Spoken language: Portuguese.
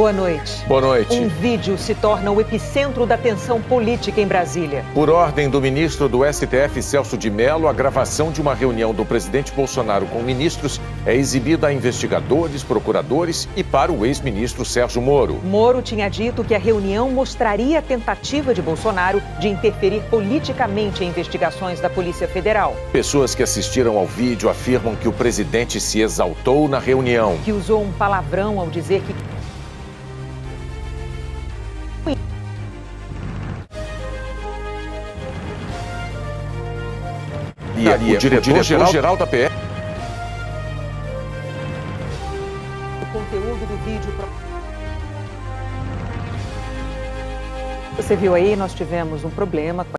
Boa noite. Boa noite. Um vídeo se torna o epicentro da tensão política em Brasília. Por ordem do ministro do STF, Celso de Mello, a gravação de uma reunião do presidente Bolsonaro com ministros é exibida a investigadores, procuradores e para o ex-ministro Sérgio Moro. Moro tinha dito que a reunião mostraria a tentativa de Bolsonaro de interferir politicamente em investigações da Polícia Federal. Pessoas que assistiram ao vídeo afirmam que o presidente se exaltou na reunião. Que usou um palavrão ao dizer que E o diretor-geral geral da PR. o conteúdo do vídeo. Você viu aí, nós tivemos um problema com